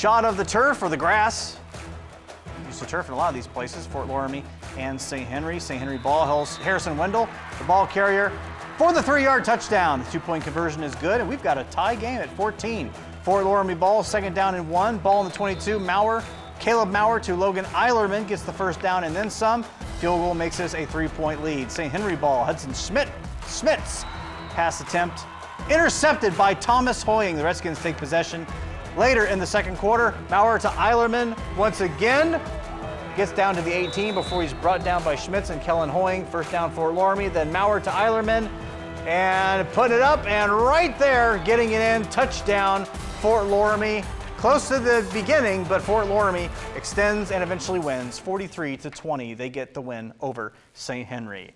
shot of the turf or the grass. Used to turf in a lot of these places, Fort Loramie and St. Henry. St. Henry ball, Harrison Wendell, the ball carrier for the three-yard touchdown. The two-point conversion is good, and we've got a tie game at 14. Fort Loramie ball, second down and one. Ball in the 22, Maurer. Caleb Maurer to Logan Eilerman gets the first down and then some. Field goal makes this a three-point lead. St. Henry ball, Hudson Schmidt, Schmitz, pass attempt intercepted by Thomas Hoying. The Redskins take possession. Later in the second quarter, Maurer to Eilerman once again. Gets down to the 18 before he's brought down by Schmitz and Kellen Hoying. First down for Loramie. Then Maurer to Eilerman and put it up and right there getting it in. Touchdown, Fort Loramie. Close to the beginning, but Fort Loramie extends and eventually wins 43 to 20. They get the win over St. Henry.